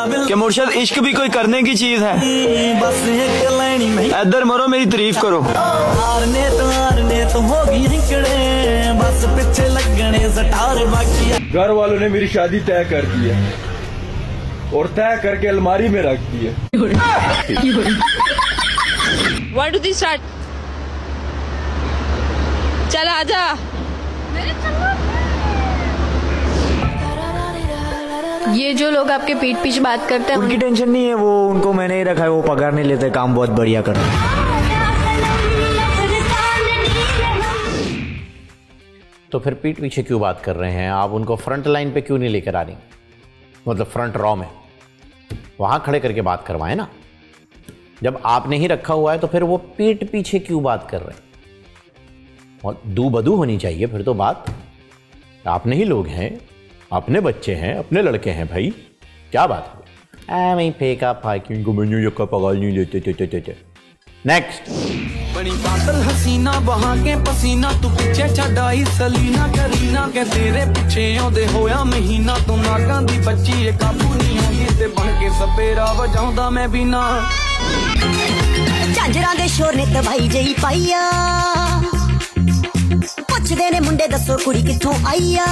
कि मुर्शद इश्क भी कोई करने की चीज़ है। इधर मरो मेरी तारीफ़ करो। हारने तो हारने तो हो हिकड़े। बस पीछे लगने सटार बाकी घर वालों ने मेरी शादी तय कर दी है और तय करके अलमारी में रख दी है। वन टू थ्री स्टार्ट चल आजा। ये जो लोग आपके पीठ पीछे बात करते हैं उनकी टेंशन नहीं है वो उनको मैंने ही रखा है वो पगार नहीं लेते काम बहुत बढ़िया करते हैं। तो फिर पीठ पीछे क्यों बात कर रहे हैं? आप उनको फ्रंट लाइन पे क्यों नहीं लेकर आ रही? मतलब फ्रंट रॉ में। वहाँ खड़े करके बात करवाएँ ना। जब आपने ही रखा हुआ है तो फिर वो पीठ पीछे क्यों बात कर रहे हैं? और दू बदू होनी चाहिए फिर तो बात। आपने ही लोग हैं। अपने बच्चे हैं अपने लड़के हैं भाई। क्या बात है? मैं फेंका फाकी इनको मैंने का नहीं लेते नेक्स्ट बड़ी बादल हसीना बहा के पसीना तू पिछे छड़ाई सलीना करीना के तेरे पिछे आंदे होया महीना तू नाकां दी बच्ची ए काबू नहीं आंदी ते बन के सपेरा वजाਉਂਦਾ मैं बिना ਝਾਂਜਰਾਂ ਦੇ ਸ਼ੋਰ ਨੇ ਤਬਾਈ ਜਈ ਪਾਈਆ ਪੁੱਛਦੇ ਨੇ ਮੁੰਡੇ ਦੱਸੋ ਕੁੜੀ ਕਿੱਥੋਂ ਆਈਆ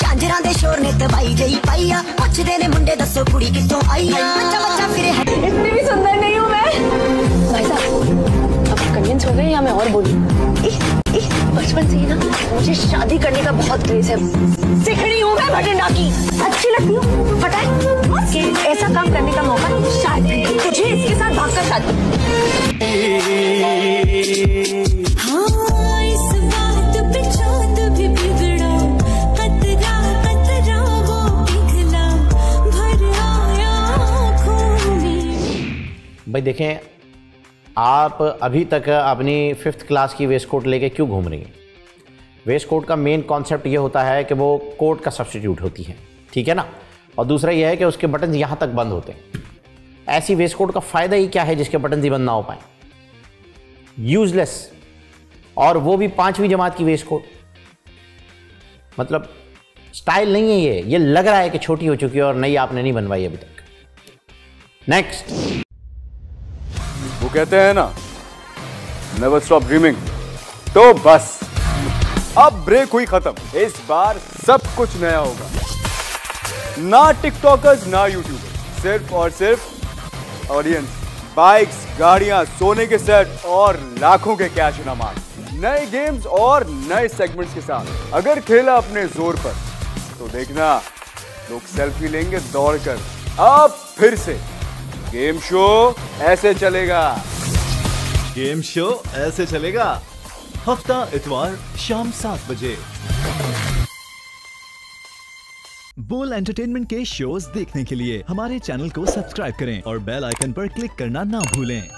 ਝਾਂਜਰਾਂ ਦੇ ਸ਼ੋਰ ਨੇ ਤਬਾਈ ਜਈ ਪਾਈਆ ਪੁੱਛਦੇ ਨੇ ਮੁੰਡੇ ਦੱਸੋ ਕੁੜੀ ਕਿੱਥੋਂ ਆਈ ਆ ਬੱਚਾ ਬੱਚਾ ਫਿਰੇ ਹੈ इतनी भी सुंदर नहीं हूँ मैं भाई साहब अब कन्विंस हो गए या मैं और बोलूं बचपन से ही ना मुझे शादी करने का बहुत क्रेज है सिखड़ी हूँ मैं भटंडा की अच्छी लगती हूँ पता है कि ऐसा काम करने का मौका शायद तुझे इसके साथ भागकर शादी हाँ भाई देखें, आप अभी तक अपनी फिफ्थ क्लास की वेस्ट कोट लेके क्यों घूम रही हैं? वेस्ट कोट का मेन कॉन्सेप्ट ये होता है कि वो कोट का सब्सटीट्यूट होती है, ठीक है ना? और दूसरा ये है कि उसके बटन यहाँ तक बंद होते हैं। ऐसी वेस्ट कोट का फ़ायदा ही क्या है जिसके बटन ही बंद ना हो पाए? यूजलेस और वो भी पांचवी जमात की वेस्ट कोट मतलब स्टाइल नहीं है ये। ये लग रहा है कि छोटी हो चुकी है और नई आपने नहीं बनवाई अभी तक। नेक्स्ट कहते हैं ना नेवर स्टॉप ड्रीमिंग तो बस, अब ब्रेक हुई खत्म। इस बार सब कुछ नया होगा। ना टिकटॉकर्स ना यूट्यूबर्स सिर्फ़ और सिर्फ़ ऑडियंस बाइक्स गाड़ियाँ, सोने के सेट और लाखों के कैश इनामात। नए गेम्स और नए सेगमेंट्स के साथ। अगर खेला अपने ज़ोर पर तो देखना, लोग सेल्फी लेंगे दौड़कर अब फिर से। गेम शो ऐसे चलेगा। गेम शो ऐसे चलेगा। हफ़्ता इतवार शाम सात बजे। बोल एंटरटेनमेंट के शोज़ देखने के लिए हमारे चैनल को सब्सक्राइब करें और बेल आइकन पर क्लिक करना ना भूलें।